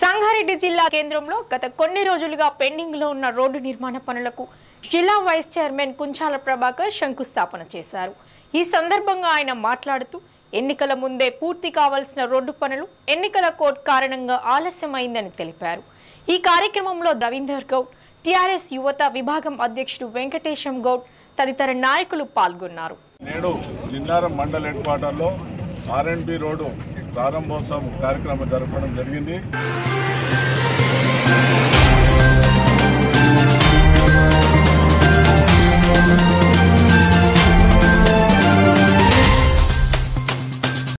సంగారెడ్డి జిల్లా కేంద్రంలో గత కొన్ని రోజులుగా పెండింగ్లో ఉన్న రోడ్డు నిర్మాణ పనులకు జిల్లా వైస్ చైర్మన్ కుంచాల ప్రభాకర్ శంకుస్థాపన చేశారు. ఈ సందర్భంగా ఆయన మాట్లాడుతూ ఎన్నికల ముందే పూర్తి కావాల్సిన రోడ్డు పనులు ఎన్నికల కోర్టు కారణంగా ఆలస్యమైందని తెలిపారు. ఈ కార్యక్రమంలో రవీందర్ గౌడ్ టిఆర్ఎస్ యువత విభాగం అధ్యక్షుడు వెంకటేశం గౌడ్ తదితర నాయకులు పాల్గొన్నారు. నేడు జిన్నారం మండల్ హెడ్ క్వార్టర్లో ఆర్ఎండ్బి రోడ్డు ప్రారంభోత్సవం కార్యక్రమం జరపడం జరిగింది.